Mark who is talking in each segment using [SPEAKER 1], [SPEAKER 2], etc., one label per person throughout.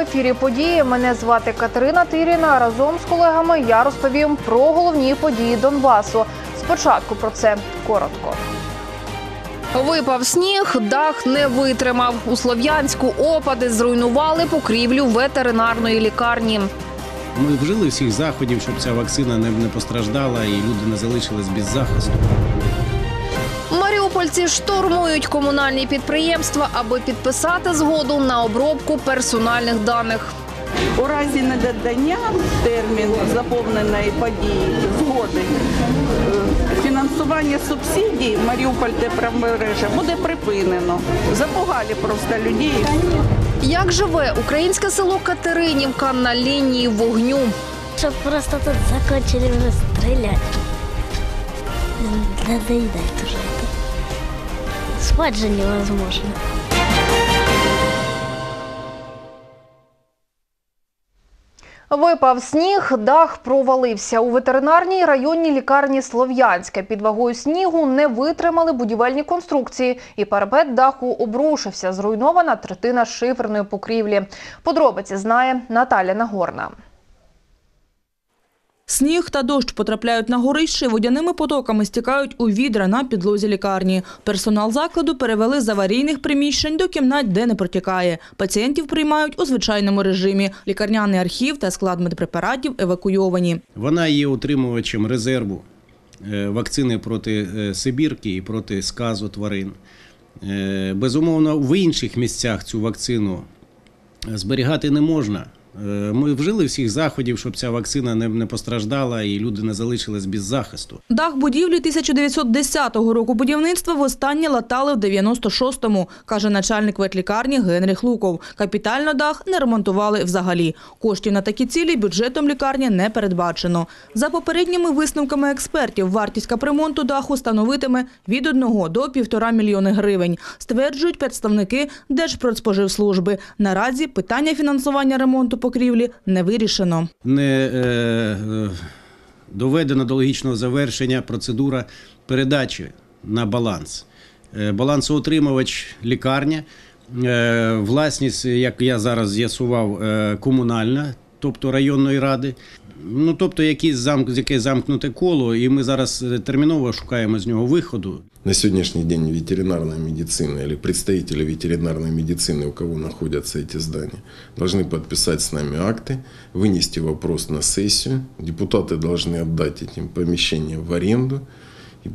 [SPEAKER 1] Ефірі події. Мене звати Катерина Тиріна. Разом з колегами я розповім про головні події Донбасу. Спочатку про це коротко. Випав сніг, дах не витримав. У Слов'янську опади зруйнували покрівлю ветеринарної лікарні.
[SPEAKER 2] Ми вжили всіх заходів, щоб ця вакцина не постраждала і люди не залишились без захисту.
[SPEAKER 1] Маріупольці штурмують комунальні підприємства, аби підписати згоду на обробку персональних даних.
[SPEAKER 3] У разі недодання термін заповненої події згоди е, фінансування субсидій Маріуполь тепломережа буде припинено. Запугали просто людей.
[SPEAKER 1] Як живе українське село Катеринівка на лінії вогню?
[SPEAKER 4] Чтоб просто тут закончили уже стрелять. Надоедает уже. Спать же невозможно.
[SPEAKER 1] Випав сніг, дах провалився. У ветеринарній районній лікарні Слов'янська під вагою снігу не витримали будівельні конструкції, і парапет даху обрушився. Зруйнована третина шиферної покрівлі. Подробиці знає Наталя Нагорна.
[SPEAKER 5] Сніг та дощ потрапляють на горище, водяними потоками стікають у відра на підлозі лікарні. Персонал закладу перевели з аварійних приміщень до кімнат, де не протікає. Пацієнтів приймають у звичайному режимі. Лікарняний архів та склад медпрепаратів евакуйовані.
[SPEAKER 2] Вона є утримувачем резерву е, вакцини проти е, сибірки і проти сказу тварин. Е, Безумовно, в інших місцях цю вакцину зберігати не можна. Е, Ми вжили всіх заходів, щоб ця вакцина не, постраждала і люди не залишились без захисту.
[SPEAKER 5] Дах будівлі 1910 року будівництва востаннє латали в 96-му, каже начальник ветлікарні Генріх Луков. Капітально дах не ремонтували взагалі. Коштів на такі цілі бюджетом лікарні не передбачено. За попередніми висновками експертів, вартість капремонту даху становитиме від 1 до 1,5 мільйони гривень. Стверджують представники Держпродспоживслужби. Наразі питання фінансування ремонту покрівлі не вирішено.
[SPEAKER 2] не е, е, доведена до логічного завершення процедура передачі на баланс. Е, балансоутримувач лікарня, е, власність, як я зараз з'ясував, комунальна, тобто районної ради. Ну, тобто, якісь замк, яке замкнуте коло, і ми зараз е, терміново шукаємо з нього виходу.
[SPEAKER 6] На сегодняшний день ветеринарная медицина или представители ветеринарной медицины, у кого находятся эти здания, должны подписать с нами акты, вынести вопрос на сессию. Депутаты должны отдать эти помещения в аренду. И,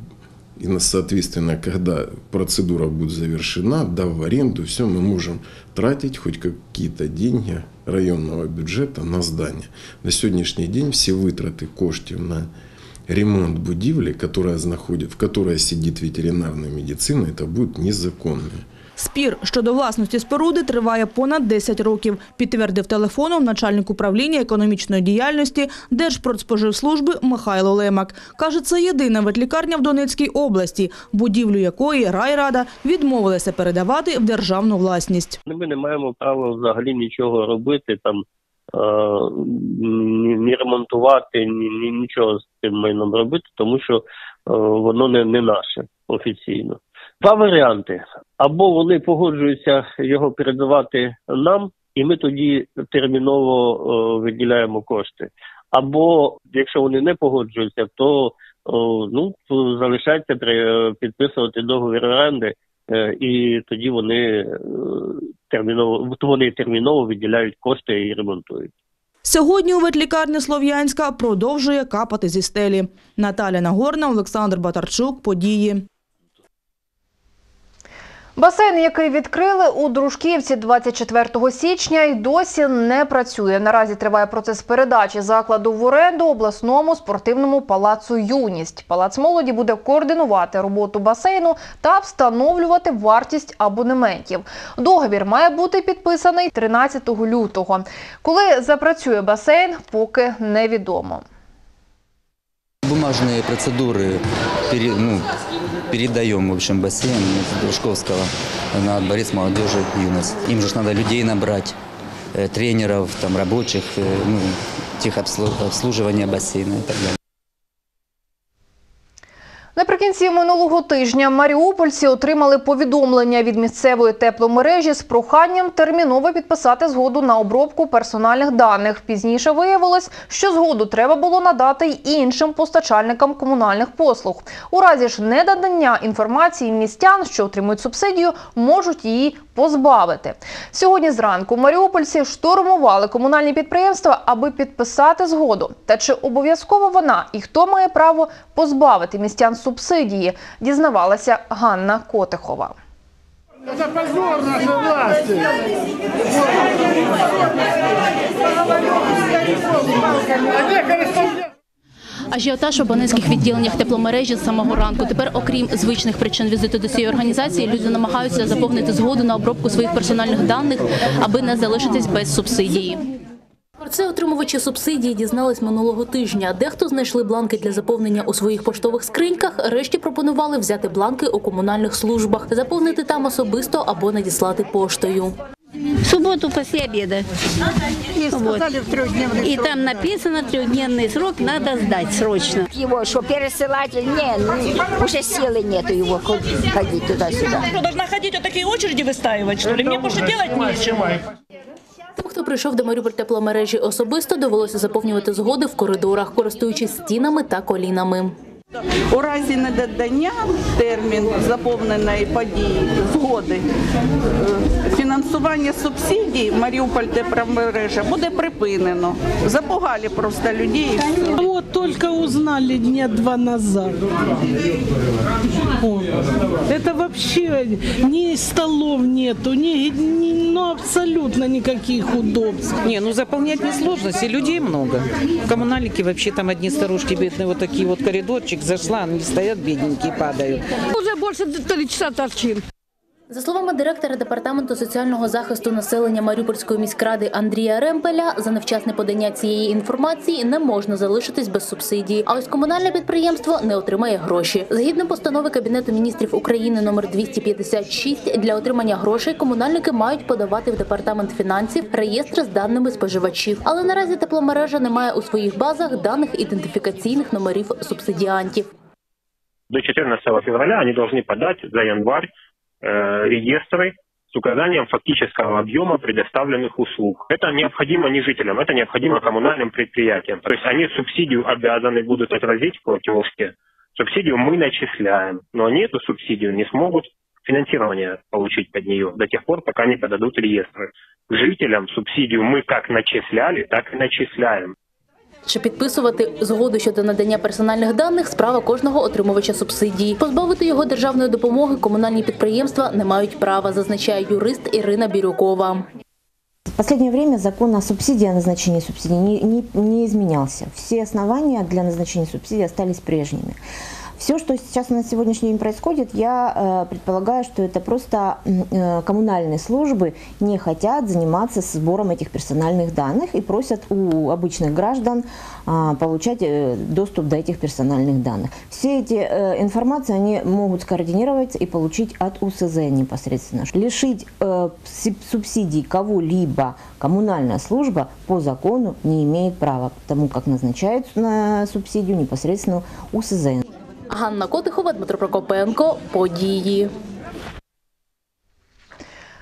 [SPEAKER 6] и, на- соответственно, когда процедура будет завершена, дав в аренду, все, мы можем тратить хоть какие-то деньги районного бюджета на здание. На сегодняшний день все вытраты коштів на ремонт будівлі, которая знаходит, в которой сидит ветеринарная медицина, это будет незаконно.
[SPEAKER 5] Спір щодо власності споруди триває понад 10 років, підтвердив телефоном начальник управління економічної діяльності Держпродспоживслужби Михайло Лемак. Каже, це єдина ветлікарня в Донецькій області, будівлю якої райрада відмовилася передавати в державну власність.
[SPEAKER 7] Ми не маємо права взагалі нічого робити там. е, ні ремонтувати, ні, ні нічого з цим майном робити, тому що е, воно не, не наше офіційно. Два варіанти: або вони погоджуються його передавати нам, і ми тоді терміново е, виділяємо кошти. Або якщо вони не погоджуються, то о, ну залишається при- підписувати договір оренди, е, і тоді вони е, терміново вони терміново виділяють кошти і ремонтують.
[SPEAKER 5] Сьогодні у ветлікарні Слов'янська продовжує капати зі стелі. Наталя Нагорна, Олександр Батарчук. Події.
[SPEAKER 1] Басейн, який відкрили у Дружківці 24 січня, й досі не працює. Наразі триває процес передачі закладу в оренду обласному спортивному палацу Юність. Палац молоді буде координувати роботу басейну та встановлювати вартість абонементів. Договір має бути підписаний 13 лютого. Коли запрацює басейн, поки невідомо.
[SPEAKER 8] Бумажные процедуры пере- ну, передаем, в общем, бассейн с Дружковского на дворец молодежи юность. Им же надо людей набрать, э, тренеров, там, рабочих, э, ну, техобслуживания бассейна и так далее.
[SPEAKER 1] Наприкінці минулого тижня маріупольці отримали повідомлення від місцевої тепломережі з проханням терміново підписати згоду на обробку персональних даних. Пізніше виявилось, що згоду треба було надати й іншим постачальникам комунальних послуг. У разі ж недодання інформації містян, що отримують субсидію, можуть її позбавити. Сьогодні зранку маріупольці штурмували комунальні підприємства, аби підписати згоду. Та чи обов'язково вона і хто має право позбавити містян субсидії, дізнавалася Ганна Котихова.
[SPEAKER 9] Это позор нашей власти. А?
[SPEAKER 10] Ажіотаж в абонентських відділеннях тепломережі з самого ранку. Тепер, окрім звичних причин візиту до цієї організації, люди намагаються заповнити згоду на обробку своїх персональних даних, аби не залишитись без субсидії. Про це отримувачі субсидії дізнались минулого тижня. Дехто знайшли бланки для заповнення у своїх поштових скриньках. Решті пропонували взяти бланки у комунальних службах, заповнити там особисто або надіслати поштою.
[SPEAKER 4] В субботу после обеда. Вот. И там написано трехдневный срок, надо сдать срочно.
[SPEAKER 11] его, что пересылать, не, ну, уже силы нету его ходить ходить туда-сюда.
[SPEAKER 12] Что, должна ходить вот такие очереди выстаивать, что ли? Мне больше делать нечего.
[SPEAKER 10] Тим, хто прийшов до Маріуполь тепломережі особисто, довелося заповнювати згоди в коридорах, користуючись стінами та колінами.
[SPEAKER 3] У разі недодання термін заповненої події згоди е, фінансування субсидій Маріуполь тепломережа буде припинено. Запугали просто людей.
[SPEAKER 12] Вот только узнали дня два назад. Это вообще ни столов нету, ни, ни- ну абсолютно никаких удобств.
[SPEAKER 13] Не, ну заполнять несложно, и людей много. Коммунальники вообще там одни старушки бедные, вот такие вот коридорчик зашла, они стоят бедненькие, падают.
[SPEAKER 11] Уже больше три часа торчим.
[SPEAKER 10] За словами директора департаменту соціального захисту населення Маріупольської міськради Андрія Ремпеля, за невчасне подання цієї інформації не можна залишитись без субсидії. А ось комунальне підприємство не отримає гроші. Згідно постанови Кабінету міністрів України номер 256, для отримання грошей комунальники мають подавати в департамент фінансів реєстри з даними споживачів. Але наразі тепломережа не має у своїх базах даних ідентифікаційних номерів субсидіантів.
[SPEAKER 14] До 14 февраля они должны подать за январь реестры с указанием фактического объема предоставленных услуг. Это необходимо не жителям, это необходимо коммунальным предприятиям. То есть они субсидию обязаны будут отразить в платежке. Субсидию мы начисляем, но они эту субсидию не смогут финансирование получить под нее до тех пор, пока не подадут реестры. Жителям субсидию мы как начисляли, так и начисляем.
[SPEAKER 10] Чи підписувати згоду щодо надання персональних даних справа кожного отримувача субсидії. Позбавити його державної допомоги комунальні підприємства не мають права, зазначає юрист Ірина Бірюкова.
[SPEAKER 15] В последнее время закон о субсидии, о назначении субсидий не, не, не изменялся. Все основания для назначения субсидий остались прежними. Все, что сейчас на сегодняшний день происходит, я э, предполагаю, что это просто э, коммунальные службы не хотят заниматься сбором этих персональных данных и просят у обычных граждан а, получать э, доступ до этих персональных данных. Все эти информации они могут скоординировать и получить от УСЗ непосредственно. Лишить суб- субсидий кого-либо коммунальная служба по закону не имеет права, потому как назначает на субсидию непосредственно УСЗ.
[SPEAKER 10] Ганна Котихова, Дмитро Прокопенко. Події.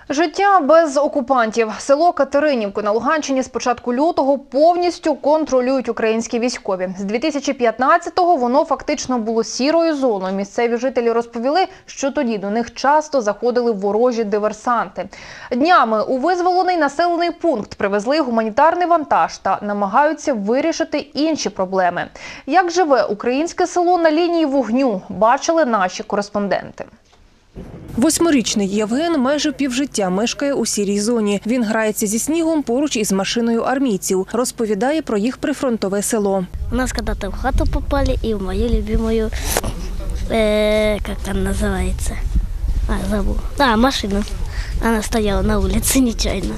[SPEAKER 1] Життя без окупантів. Село Катеринівку на Луганщині з початку лютого повністю контролюють українські військові. З 2015-го воно фактично було сірою зоною. Місцеві жителі розповіли, що тоді до них часто заходили ворожі диверсанти. Днями у визволений населений пункт привезли гуманітарний вантаж та намагаються вирішити інші проблеми. Як живе українське село на лінії вогню, бачили наші кореспонденти.
[SPEAKER 16] Восьмирічний Євген майже півжиття мешкає у сірій зоні. Він грається зі снігом поруч із машиною армійців. Розповідає про їх прифронтове село.
[SPEAKER 4] У нас когда-то в хату попали и в мою любимую, э, как там называется, а, забыл. А, машина. Она стояла на улице нечаянно.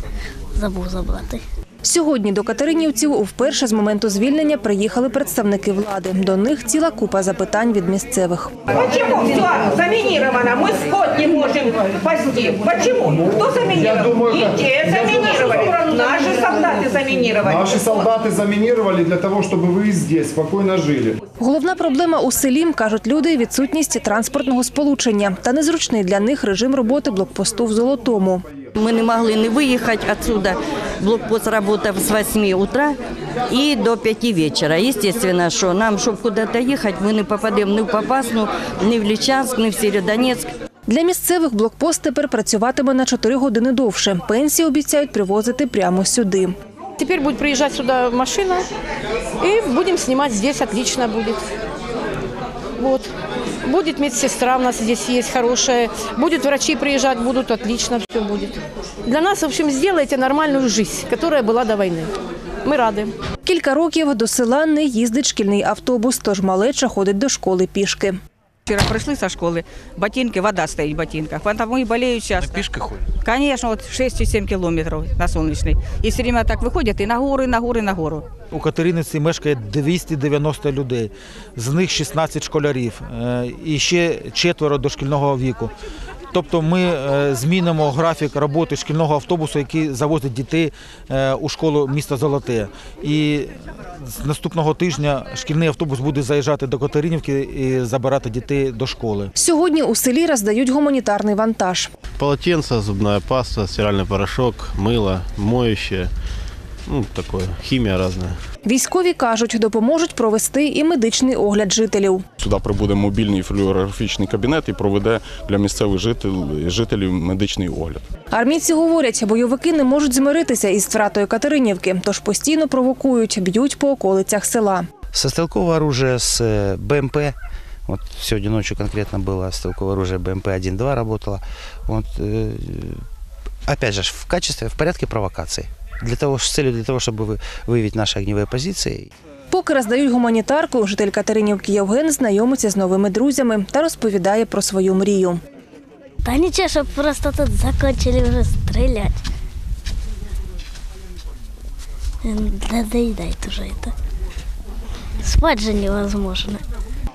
[SPEAKER 4] Забув забрати.
[SPEAKER 16] Сьогодні до Катеринівців вперше з моменту звільнення приїхали представники влади. До них ціла купа запитань від місцевих.
[SPEAKER 17] Почему все заминировано? Мы скот не можем пасти. Почему? Кто заминировал? И те заминировали. Наши солдаты заминировали.
[SPEAKER 18] заминировать.
[SPEAKER 19] Наши солдаты заминировали для того, чтобы вы здесь спокойно жили.
[SPEAKER 20] Головна проблема у селі, кажуть люди, відсутність транспортного сполучення та незручний для них режим роботи блокпосту в Золотому.
[SPEAKER 21] Мы не могли не выехать отсюда. Блокпост работал с 8 утра и до 5 вечера. Естественно, что нам, чтобы куда-то ехать, мы не попадем ни в Попасну, ни в Личанск, ни в Северодонецк.
[SPEAKER 20] Для місцевих блокпост тепер працюватиме на 4 години довше. Пенсії обіцяють привозити прямо сюди.
[SPEAKER 22] Теперь будет приезжать сюда машина, и будем снимать здесь, отлично будет. Вот. Будет медсестра у нас здесь есть хорошая, будет врачи приезжать, будут отлично, все будет. Для нас, в общем, сделайте нормальную жизнь, которая была до войны. Мы рады.
[SPEAKER 20] Кілька років до села не їздить шкільний автобус, тож малеча ходить до школи пішки.
[SPEAKER 23] Вчера пришли со школы, ботинки, вода стоит в ботинках, поэтому и болеют часто.
[SPEAKER 24] Пешкой ходят?
[SPEAKER 23] Конечно, вот 6-7 километров на Солнечной. И все время так выходят и на горы, и на горы, и на гору.
[SPEAKER 24] У Катериниці мешкає 290 людей, з них 16 школярів е, і ще четверо дошкільного віку. Тобто ми е, змінимо графік роботи шкільного автобусу, який завозить дітей е, у школу міста Золоте. І з наступного тижня шкільний автобус буде заїжджати до Катеринівки і забирати дітей до школи.
[SPEAKER 20] Сьогодні у селі роздають гуманітарний вантаж.
[SPEAKER 25] Полотенце, зубная паста, стиральный порошок, мыло, моющее. Ну, такое, химия разная.
[SPEAKER 20] Військові кажуть, допоможуть провести і медичний огляд жителів.
[SPEAKER 26] Сюди прибуде мобільний флюорографічний кабінет і проведе для місцевих жителів, жителів медичний огляд.
[SPEAKER 20] Армійці говорять, бойовики не можуть змиритися із втратою Катеринівки, тож постійно провокують, б'ють по околицях села.
[SPEAKER 27] Со стрелкового оружия с э, БМП. Вот сегодня ночью конкретно было стрелковое оружие БМП-1-2 работало. Вот, э, опять же, в качестве, в порядке провокации. Для того, с целью для того, чтобы вы- выявить наши огневые позиции.
[SPEAKER 20] Поки роздають гуманітарку, житель Катеринівки Євген знайомиться з новими друзями та розповідає про свою мрію.
[SPEAKER 4] Да ничего, чтобы просто тут закончили уже стрелять. М, Надоедает уже это. Спать же невозможно.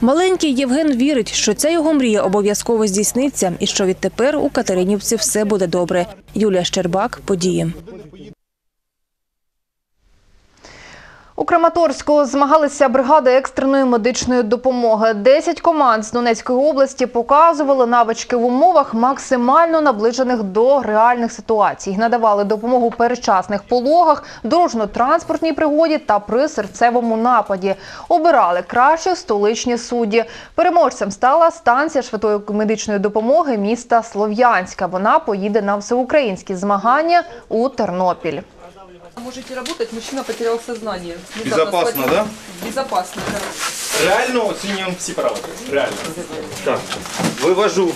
[SPEAKER 20] Маленький Євген вірить, що ця його мрія обов'язково здійсниться і що відтепер у Катеринівці все буде добре. Юлія Щербак, події.
[SPEAKER 1] У Краматорську змагалися бригади екстреної медичної допомоги. Десять команд з Донецької області показували навички в умовах максимально наближених до реальних ситуацій. Надавали допомогу у передчасних пологах, дорожньо-транспортній пригоді та при серцевому нападі. Обирали кращих столичні судді. Переможцем стала станція швидкої медичної допомоги міста Слов'янська. Вона поїде на всеукраїнські змагання у Тернопіль.
[SPEAKER 28] Можете работать, мужчина потерял сознание.
[SPEAKER 29] Безопасно, да?
[SPEAKER 28] Безопасно, да.
[SPEAKER 29] Реально оцениваем все параметры. Реально. Так, вывожу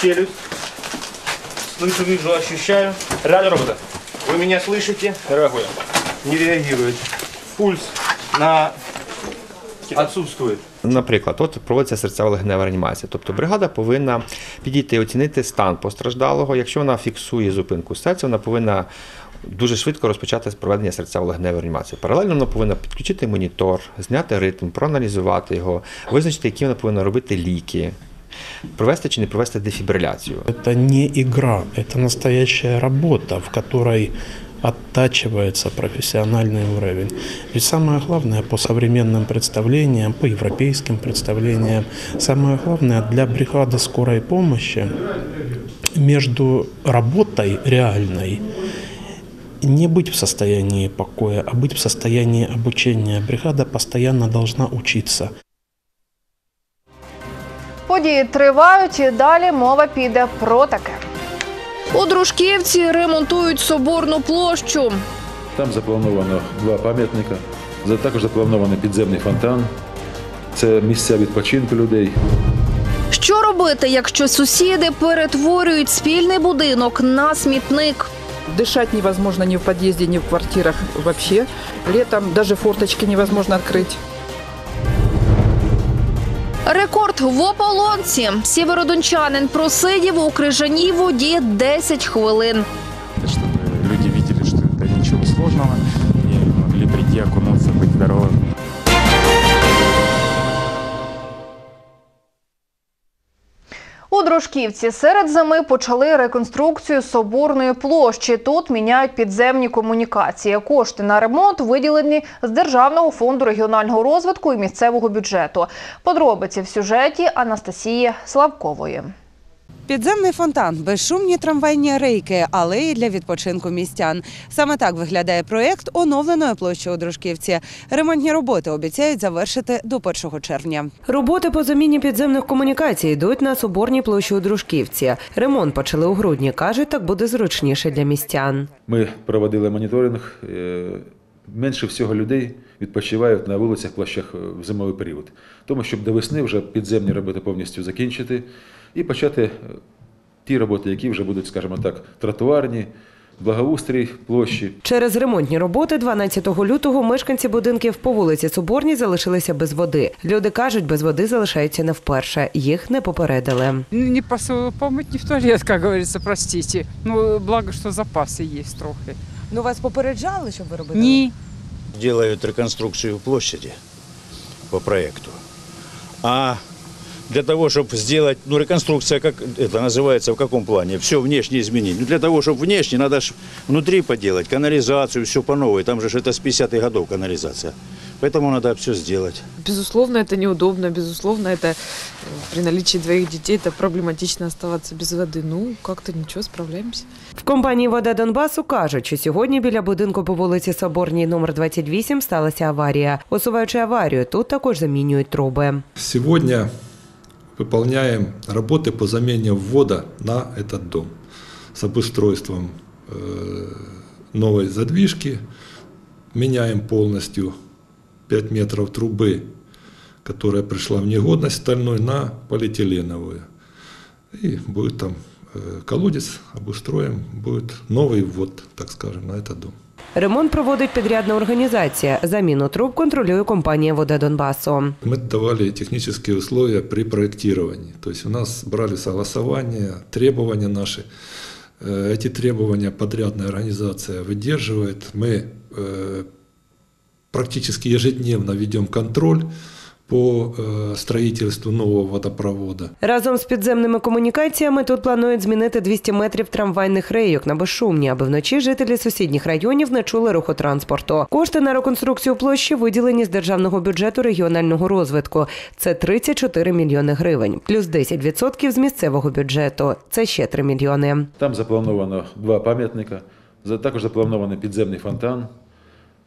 [SPEAKER 29] челюсть. Слышу, вижу, ощущаю. Реально работа. Вы меня слышите? Реагируем. Не реагирует. Пульс на отсутствует.
[SPEAKER 30] Наприклад, от проводиться серцево-легенева реанімація. Тобто бригада повинна підійти, оцінити стан постраждалого. Якщо вона фіксує зупинку серця, вона повинна дуже швидко розпочати проведення серцево-легеневої реанімації. Паралельно вона повинна підключити монітор, зняти ритм, проаналізувати його, визначити, які вона повинна робити ліки. Провести чи не провести дефібриляцію.
[SPEAKER 31] Это не игра, это настоящая работа, в которой оттачивается профессиональный уровень. Ведь самое главное по современным представлениям, по европейским представлениям, самое главное для бригады скорой помощи между работой реальной не быть в состоянии покоя, а быть в состоянии обучения. Бригада постоянно должна учиться.
[SPEAKER 1] Події тривають і далі мова піде про таке. У Дружківці ремонтують соборну площу.
[SPEAKER 32] Там заплановано два пам'ятника, за- також запланований підземний фонтан. Це місця відпочинку людей.
[SPEAKER 1] Що робити, якщо сусіди перетворюють спільний будинок на смітник?
[SPEAKER 28] Дышать невозможно ни в подъезде, ни в квартирах вообще. Летом даже форточки невозможно открыть.
[SPEAKER 1] Рекорд в ополонці. Сєверодончанин просидів у крижаній воді 10 хвилин.
[SPEAKER 33] чтобы люди видели, что это ничего сложного, и могли прийти, окунуться,
[SPEAKER 1] У серед зими почали реконструкцію соборної площі. Тут міняють підземні комунікації. Кошти на ремонт виділені з Державного фонду регіонального розвитку і місцевого бюджету. Подробиці в сюжеті Анастасії Славкової.
[SPEAKER 34] Підземний фонтан, безшумні трамвайні рейки, алеї для відпочинку містян. Саме так виглядає проєкт оновленої площі у Дружківці. Ремонтні роботи обіцяють завершити до 1 червня.
[SPEAKER 35] Роботи по заміні підземних комунікацій йдуть на Соборній площі у Дружківці. Ремонт почали у грудні. Кажуть, так буде зручніше для містян.
[SPEAKER 32] Ми проводили моніторинг. е, Менше всього людей відпочивають на вулицях, площах в зимовий період. Тому, щоб до весни вже підземні роботи повністю закінчити і почати е, ті роботи, які вже будуть, скажімо так, тротуарні, благоустрій площі.
[SPEAKER 35] Через ремонтні роботи 12 лютого мешканці будинків по вулиці Соборній залишилися без води. Люди кажуть, без води залишаються не вперше. Їх не попередили.
[SPEAKER 36] Не посуду помыть, не в туалет, как говорится, простите. Ну, благо, что запасы есть трохи.
[SPEAKER 34] Ну вас попереджали, щоб ви робили?
[SPEAKER 36] Ні.
[SPEAKER 27] делают реконструкцию площади по проекту. А для того, чтобы сделать, ну, реконструкция, как это называется, в каком плане? Все внешне изменить. Ну, для того, чтобы внешне, надо ж внутри поделать, канализацию, все по новой. Там же ж это с 50-х годов канализация. Поэтому надо все сделать.
[SPEAKER 37] Безусловно, это неудобно, безусловно, это э, при наличии двоих детей это проблематично оставаться без воды. Ну, как-то ничего, справляемся.
[SPEAKER 35] В компанії Вода Донбасу кажуть, що сьогодні біля будинку по вулиці Соборній номер 28 сталася аварія. Усуваючи аварію, тут також замінюють труби.
[SPEAKER 38] Сегодня выполняем работы по замене ввода на этот дом с обустройством э, новой задвижки. Меняем полностью 5 метров трубы, которая пришла в негодность стальной, на полиэтиленовую. И будет там э, колодец, обустроим, будет новый ввод, так скажем, на этот дом.
[SPEAKER 35] Ремонт проводить підрядна організація. Заміну труб контролює компанія Вода Донбасу.
[SPEAKER 38] Мы давали технические условия при проектировании. То есть у нас брали согласования, требования наши. Э, Эти требования подрядная организация выдерживает. Мы э, практически ежедневно ведем контроль по э, строительству нового водопровода.
[SPEAKER 35] Разом з підземними комунікаціями тут планують змінити 200 метрів трамвайних рейок на безшумні, аби вночі жителі сусідніх районів не чули руху транспорту. Кошти на реконструкцію площі виділені з державного бюджету регіонального розвитку. Це 34 мільйони гривень, плюс 10% з місцевого бюджету. Це ще 3 мільйони.
[SPEAKER 32] Там заплановано два пам'ятника, за- також запланований підземний фонтан.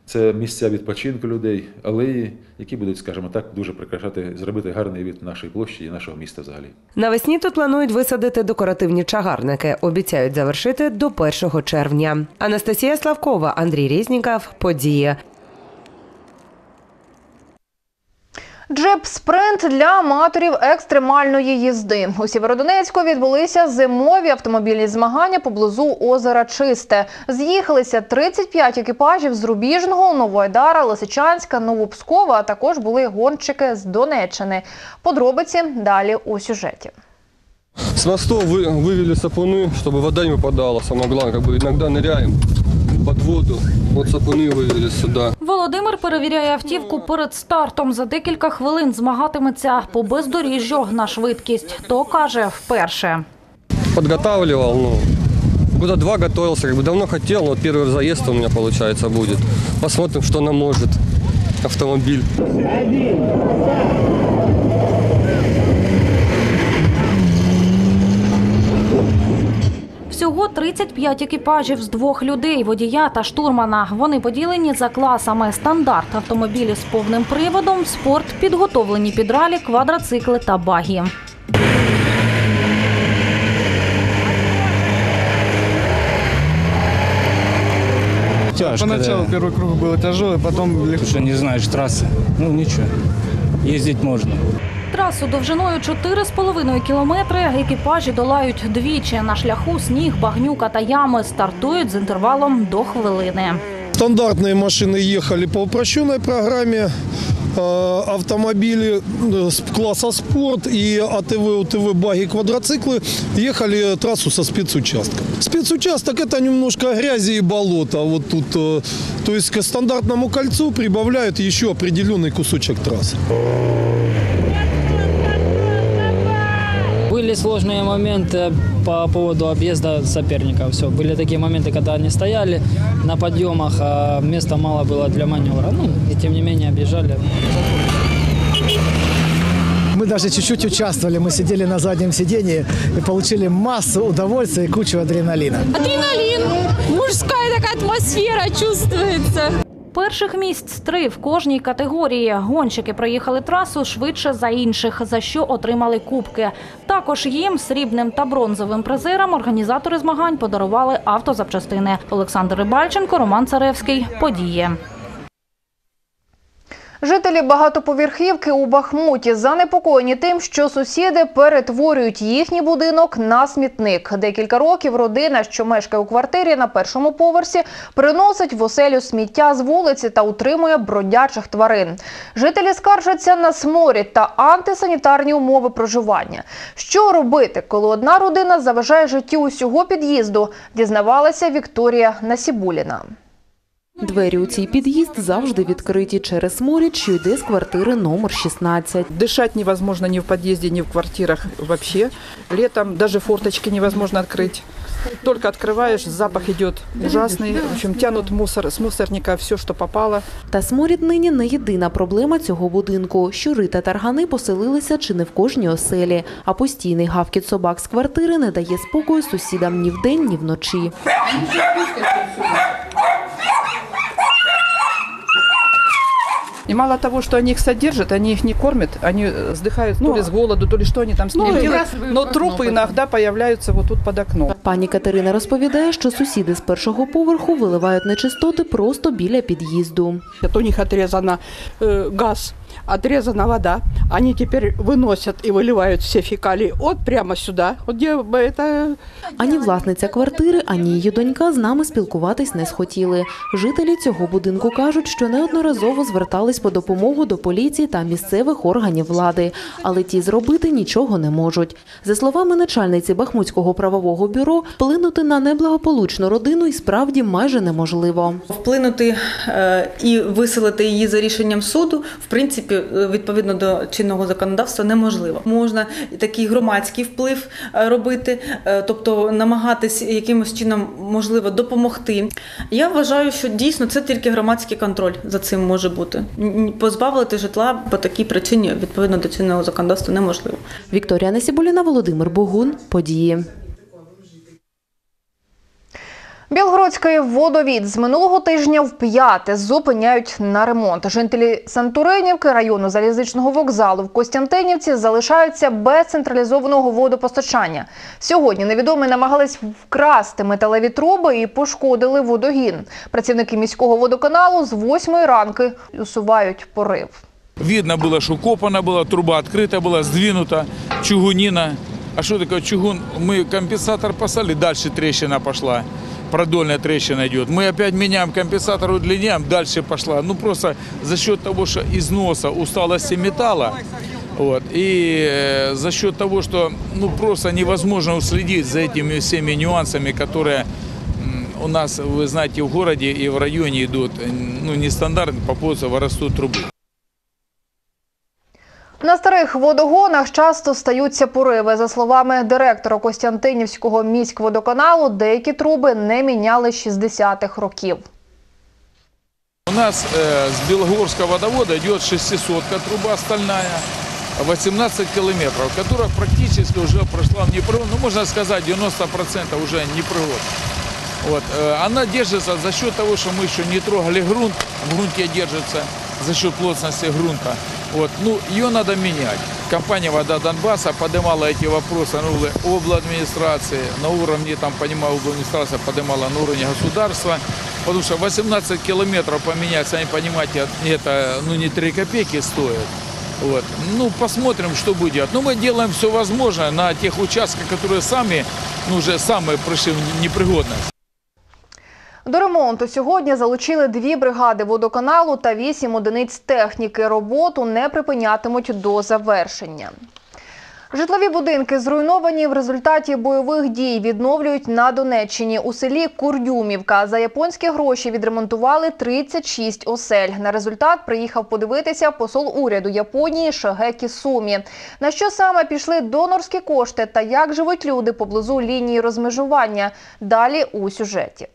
[SPEAKER 32] Це місця відпочинку людей, алеї, які будуть, скажімо так, дуже прикрашати, зробити гарний від нашої площі і нашого міста взагалі.
[SPEAKER 35] Навесні тут планують висадити декоративні чагарники. Обіцяють завершити до 1 червня. Анастасія Славкова, Андрій Різніков. Події.
[SPEAKER 1] Джип спринт для аматорів екстремальної їзди. У Сєвєродонецьку відбулися зимові автомобільні змагання поблизу озера Чисте. З'їхалися 35 екіпажів з Рубіжного, Новоайдара, Лисичанська, Новопскова, а також були гонщики з Донеччини. Подробиці далі у сюжеті.
[SPEAKER 26] С мостов вы, вывели сапуны, чтобы вода не выпадала. Самое главное, как бы иногда ныряем под воду. Вот сапуны вывели сюда.
[SPEAKER 39] Володимир перевіряє автівку перед стартом. За декілька хвилин змагатиметься по бездоріжжю на швидкість. То каже вперше.
[SPEAKER 26] Подготавливал, ну, года два готовился, как бы давно хотел, но вот первый заезд у меня, получается, будет. Посмотрим, что нам может автомобиль.
[SPEAKER 39] Всього 35 екіпажів з двох людей, водія та штурмана. Вони поділені за класами стандарт автомобілі з повним приводом, спорт, підготовлені під ралі, квадроцикли та багі.
[SPEAKER 36] Тяжко, Поначалу первый круг был тяжелый, потом легко. Уже не знаешь трассы. Ну ничего, ездить можно.
[SPEAKER 39] Трасу довжиною 4,5 кілометри екіпажі долають двічі. На шляху сніг, багнюка та ями стартують з інтервалом до хвилини.
[SPEAKER 40] Стандартные машины ехали по упрощенной программе. Э, Автомобили э, с класса спорт и АТВ, УТВ, баги, квадроциклы ехали трассу со спецучастком. Спецучасток это немножко грязи и болота. Вот тут, э, то есть к стандартному кольцу прибавляют еще определенный кусочек трассы.
[SPEAKER 37] Были
[SPEAKER 41] сложные моменты по поводу объезда соперника. Все, были такие моменты, когда они стояли на подъемах, а места мало было для маневра. Ну, и тем не менее объезжали.
[SPEAKER 42] Мы даже чуть-чуть участвовали, мы сидели на заднем сидении и получили массу удовольствия и кучу адреналина.
[SPEAKER 43] Адреналин, мужская такая атмосфера чувствуется.
[SPEAKER 39] Перших місць три в кожній категорії. Гонщики проїхали трасу швидше за інших, за що отримали кубки. Також їм, срібним та бронзовим призерам, організатори змагань подарували автозапчастини. Олександр Рибальченко, Роман Царевський. Події.
[SPEAKER 1] Жителі багатоповерхівки у Бахмуті занепокоєні тим, що сусіди перетворюють їхній будинок на смітник. Декілька років родина, що мешкає у квартирі на першому поверсі, приносить в оселю сміття з вулиці та утримує бродячих тварин. Жителі скаржаться на сморід та антисанітарні умови проживання. Що робити, коли одна родина заважає життю усього під'їзду, дізнавалася Вікторія Насібуліна.
[SPEAKER 44] Двері у цей під'їзд завжди відкриті через сморід, що йде з квартири номер 16.
[SPEAKER 28] Дышать невозможно ни в подъезде, ни в квартирах вообще. Летом даже форточки невозможно открыть. Только открываешь, запах идет ужасный. В общем, тянут мусор с мусорника все, что попало.
[SPEAKER 44] Та сморід нині не єдина проблема цього будинку. Щури та таргани поселилися чи не в кожній оселі, а постійний гавкіт собак з квартири не дає спокою сусідам ні вдень, ні вночі.
[SPEAKER 28] И мало того, что они их содержат, они их не кормят, они э, сдыхают то Ну, ли с голоду, то ли что они там с
[SPEAKER 44] ну,
[SPEAKER 28] ними
[SPEAKER 44] и
[SPEAKER 28] делают.
[SPEAKER 44] выбрасывают
[SPEAKER 28] Но
[SPEAKER 44] в окно
[SPEAKER 28] трупы
[SPEAKER 44] потом.
[SPEAKER 28] иногда появляются вот тут под окном.
[SPEAKER 44] Пані Катерина розповідає, що сусіди з першого поверху виливають нечистоти просто біля під'їзду.
[SPEAKER 45] У них отрезана э, газ, отрезана вода. Они теперь выносят и выливают все фекалии от прямо сюда. Вот где бы это
[SPEAKER 44] Ані власниця квартири, ані її донька з нами спілкуватись не схотіли. Жителі цього будинку кажуть, що неодноразово звертались по допомогу до поліції та місцевих органів влади, але ті зробити нічого не можуть. За словами начальниці Бахмутського правового бюро, вплинути на неблагополучну родину і справді майже неможливо.
[SPEAKER 46] Вплинути е, і виселити її за рішенням суду, в принципі, е, відповідно до чинного законодавства, неможливо. Можна такий громадський вплив е, робити, е, тобто намагатись якимось чином можливо допомогти. Я вважаю, що дійсно це тільки громадський контроль за цим може бути. Позбавити житла по такій причині відповідно до чинного законодавства неможливо.
[SPEAKER 44] Вікторія Несібуліна, Володимир Богун. Події.
[SPEAKER 1] Білгородський водовід з минулого тижня вп'яте зупиняють на ремонт. Жителі Сантуринівки району залізничного вокзалу в Костянтинівці залишаються без централізованого водопостачання. Сьогодні невідомі намагались вкрасти металеві труби і пошкодили водогін. Працівники міського водоканалу з 8 ранки усувають порив.
[SPEAKER 33] Видно было, что копана была, труба открыта была, сдвинута, чугунина. А что такое чугун? Мы компенсатор послали, дальше трещина пошла. Продольная трещина идет. Мы опять меняем компенсатор, удлиняем, дальше пошла. Ну просто за счет того, что износа, усталости металла, вот, и э, за счет того, что ну просто невозможно уследить за этими всеми нюансами, которые м, у нас, вы знаете, в городе и в районе идут э, ну, нестандартно по поводу воровства трубы.
[SPEAKER 1] На старих водогонах часто стаються пориви. За словами директора Костянтинівського міськводоканалу, деякі труби не міняли з 60-х років.
[SPEAKER 33] У нас э, с Белогорского водовода идет 600-ка труба стальная, 18 километров, которая практически уже прошла в непригодность, ну можно сказать 90% уже непригодна. Вот, э, она держится за счет того, что мы еще не трогали грунт, в грунте держится за счет плотности грунта. Вот, ну, ее надо менять. Компания «Вода Донбасса» поднимала эти вопросы на уровне обладминистрации, на уровне, там, понимаю, обладминистрация поднимала на уровне государства, потому что 18 километров поменять, сами понимаете, это ну, не 3 копейки стоит. Вот. Ну, посмотрим, что будет. Но мы делаем все возможное на тех участках, которые сами, ну, уже самые пришли в непригодность.
[SPEAKER 1] До ремонту сьогодні залучили дві бригади водоканалу та вісім одиниць техніки. Роботу не припинятимуть до завершення. Житлові будинки зруйновані в результаті бойових дій відновлюють на Донеччині. У селі Курдюмівка за японські гроші відремонтували 36 осель. На результат приїхав подивитися посол уряду Японії Шагекі Сумі. На що саме пішли донорські кошти та як живуть люди поблизу лінії розмежування? Далі у сюжеті.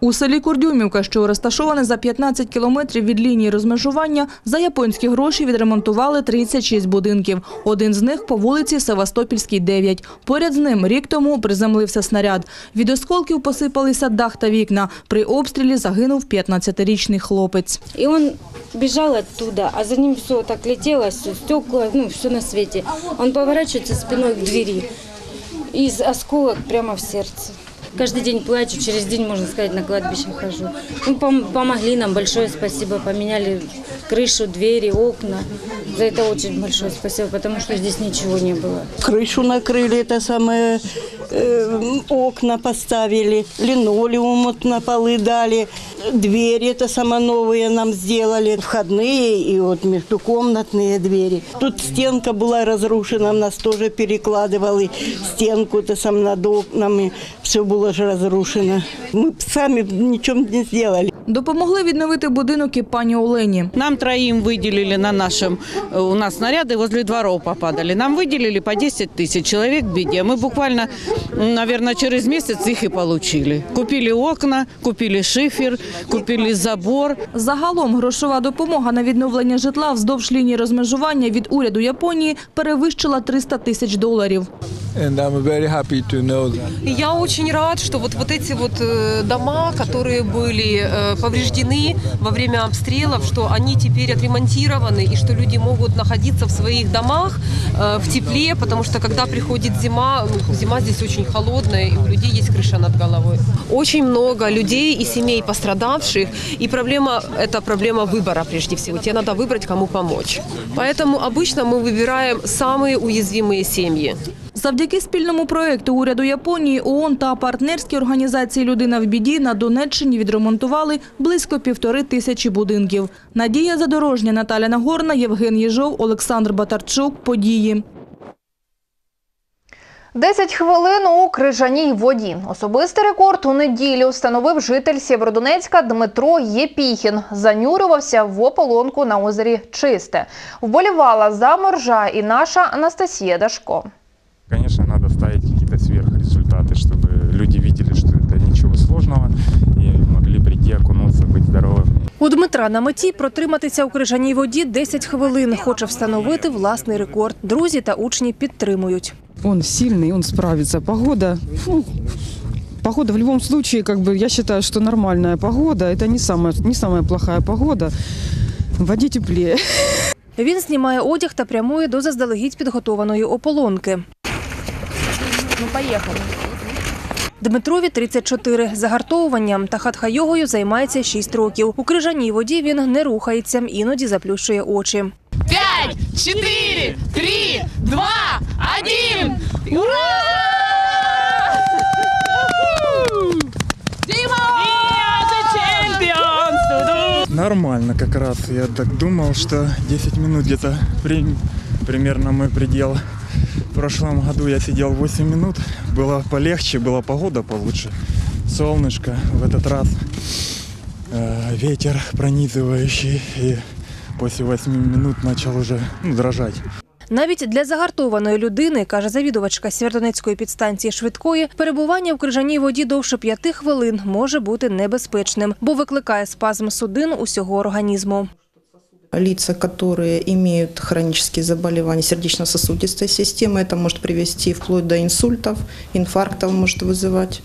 [SPEAKER 5] У селі Курдюмівка, що розташоване за 15 кілометрів від лінії розмежування, за японські гроші відремонтували 36 будинків. Один з них по вулиці Севастопільській, 9. Поряд з ним рік тому приземлився снаряд. Від осколків посипалися дах та вікна. При обстрілі загинув 15-річний хлопець.
[SPEAKER 47] И он бежал оттуда, а за ним все так летело, все, стекла, ну, все на свете. Он поворачивается спиной к двери. И с- осколок прямо в сердце. Каждый день плачу, через день, можно сказать, на кладбище хожу. Ну, пом- помогли нам, большое спасибо. Поменяли крышу, двери, окна. За это очень большое спасибо, потому что здесь ничего не было.
[SPEAKER 48] Крышу накрыли, это самое, э, окна поставили, линолеум вот на полы дали, двери это самое новые нам сделали, входные и вот междукомнатные двери. Тут стенка была разрушена, нас тоже перекладывали стенку, это сам над окнами, все было же разрушено. Мы сами ничего не сделали.
[SPEAKER 5] Допомогли відновити будинок і пані Олені.
[SPEAKER 23] Нам троим выделили на нашем, э, у нас снаряды возле дворов попадали. Нам выделили по 10 тысяч человек в беде. Мы буквально, наверное, через месяц их и получили. Купили окна, купили шифер, купили забор.
[SPEAKER 5] Загалом грошова допомога на відновлення житла вздовж лінії розмежування від уряду Японії перевищила 300 тисяч доларів.
[SPEAKER 49] And I'm very happy to know that.
[SPEAKER 50] И Я очень рад, что вот, вот эти вот э, дома, которые были э, повреждены во время обстрелов, что они теперь отремонтированы и что люди могут находиться в своих домах э, в тепле, потому что когда приходит зима, ну, зима здесь очень холодная, и у людей есть крыша над головой. Очень много людей и семей пострадавших, и проблема – это проблема выбора прежде всего. Тебе надо выбрать, кому помочь. Поэтому обычно мы выбираем самые уязвимые семьи.
[SPEAKER 5] Завдяки спільному проєкту уряду Японії, ООН та партнерській організації «Людина в біді» на Донеччині відремонтували близько півтори тисячі будинків. Надія Задорожня, Наталя Нагорна, Євген Єжов, Олександр Батарчук. Події.
[SPEAKER 1] 10 хвилин у крижаній воді. Особистий рекорд у неділю встановив житель Сєвєродонецька Дмитро Єпіхін. Занюрювався в ополонку на озері Чисте. Вболівала за моржа і наша Анастасія Дашко.
[SPEAKER 33] Конечно, надо ставить какие-то сверхрезультаты, чтобы люди видели, что это ничего сложного и могли прийти, окунуться, быть здоровыми.
[SPEAKER 51] У Дмитра на меті протриматися у крижаній воді 10 хвилин. Хоче встановити власний рекорд. Друзі та учні підтримують.
[SPEAKER 52] Он сильный, он справится. Погода, ну, погода в любом случае, как бы, я считаю, что нормальная погода. Это не самая, не самая плохая погода. В воде теплее.
[SPEAKER 51] Він знімає одяг та прямує до заздалегідь підготованої ополонки. Ну, поїхали. Дмитрові 34. Загартовуванням та хатха-йогою займається 6 років. У крижаній воді він не рухається, іноді заплющує очі.
[SPEAKER 53] Пять, четыре, три, два, один. Ура! Дима!
[SPEAKER 36] Нормально как раз. Я так думал, что 10 минут где-то при- примерно мой предел. В прошлом году я сидел 8 минут. Было полегче, была погода получше. Солнышко в этот раз. э, ветер пронизывающий. И после 8 минут начал уже ну, дрожать.
[SPEAKER 51] Навіть для загартованої людини, каже завідувачка Сєвєродонецької підстанції швидкої, перебування в крижаній воді довше п'яти хвилин може бути небезпечним, бо викликає спазм судин усього організму.
[SPEAKER 25] лица, которые имеют хронические заболевания сердечно-сосудистой системы. Это может привести вплоть до инсультов, инфарктов может вызывать,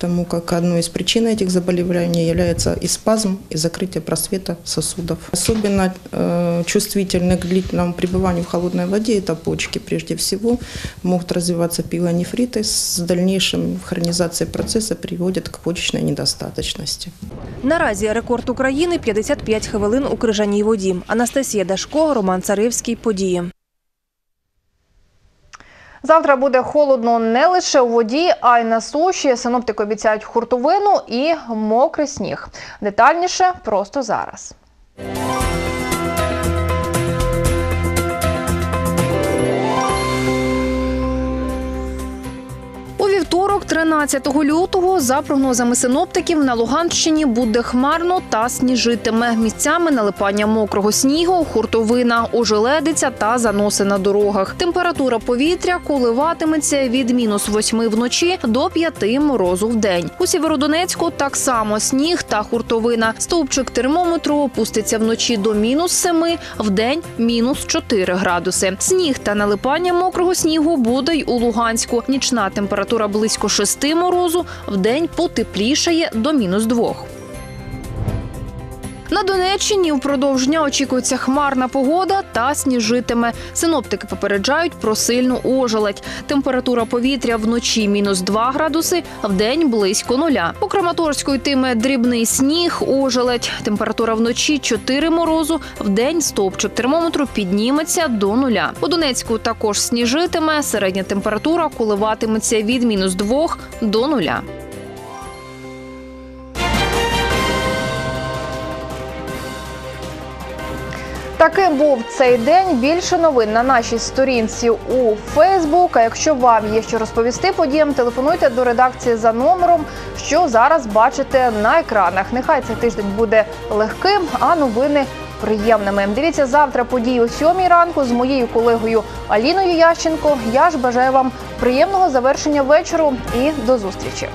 [SPEAKER 25] тому как одной из причин этих заболеваний является и спазм, и закрытие просвета сосудов. Особенно э, чувствительны к длительному пребыванию в холодной воде это почки прежде всего. Могут развиваться пилонефриты, с дальнейшим хронизацией процесса приводит к почечной недостаточности.
[SPEAKER 51] Наразі рекорд України 55 хвилин у крижаній воді. Анастасія Дашко, Роман Царевський. Події.
[SPEAKER 1] Завтра буде холодно не лише у воді, а й на суші. Синоптики обіцяють хуртовину і мокрий сніг. Детальніше просто зараз. 13 лютого, за прогнозами синоптиків, на Луганщині буде хмарно та сніжитиме. Місцями налипання мокрого снігу, хуртовина, ожеледиця та заноси на дорогах. Температура повітря коливатиметься від мінус 8 вночі до 5 морозу в день. У Сєвєродонецьку так само сніг та хуртовина. Стовпчик термометру опуститься вночі до мінус 7, в день мінус 4 градуси. Сніг та налипання мокрого снігу буде й у Луганську. Нічна температура близько 6 морозу, в день потеплішає до мінус 2. На Донеччині впродовж дня очікується хмарна погода та сніжитиме. Синоптики попереджають про сильну ожеледь. Температура повітря вночі мінус 2 градуси, в день близько нуля. У Краматорську йтиме дрібний сніг, ожеледь. Температура вночі 4 морозу, в день стовпчик термометру підніметься до нуля. У Донецьку також сніжитиме. Середня температура коливатиметься від мінус 2 до нуля.
[SPEAKER 54] Таким був цей день. Більше новин на нашій сторінці у Фейсбук. А якщо вам є що розповісти подіям, телефонуйте до редакції за номером, що зараз бачите на екранах. Нехай цей тиждень буде легким, а новини приємними. Дивіться завтра події о сьомій ранку з моєю колегою Аліною Ященко. Я ж бажаю вам приємного завершення вечору і до зустрічі.